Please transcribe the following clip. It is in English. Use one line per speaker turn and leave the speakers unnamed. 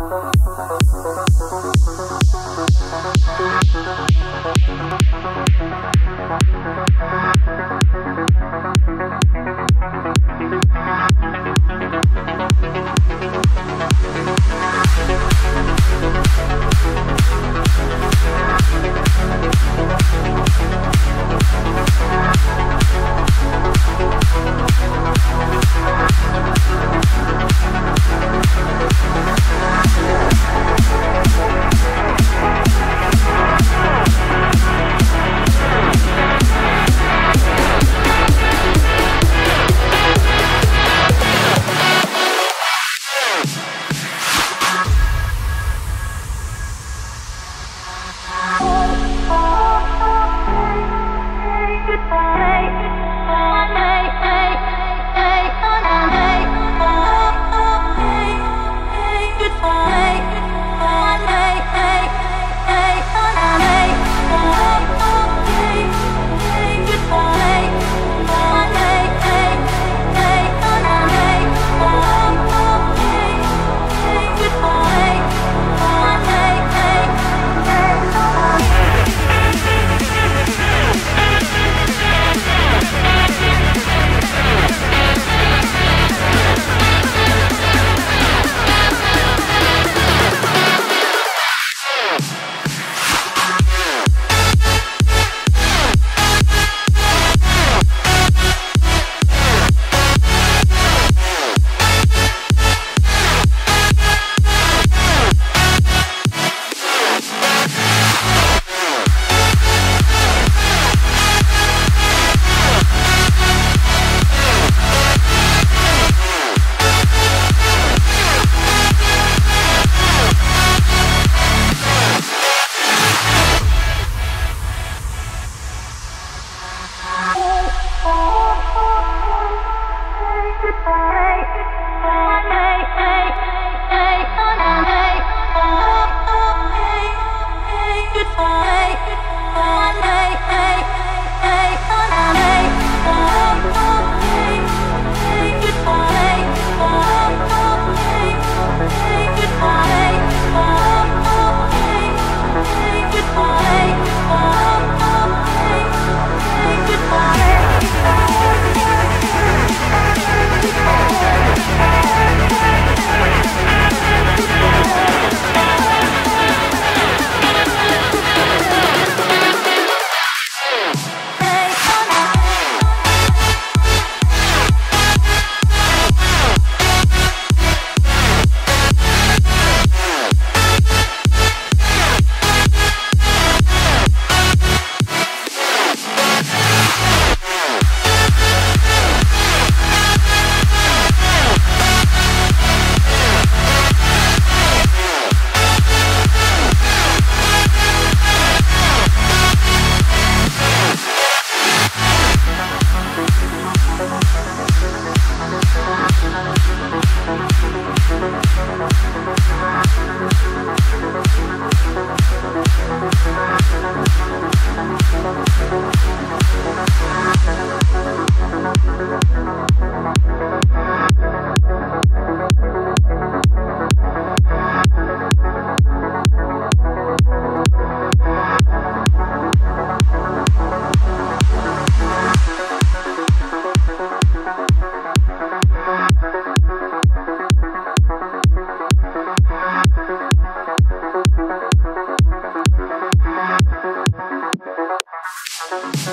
Thank you. Thank you.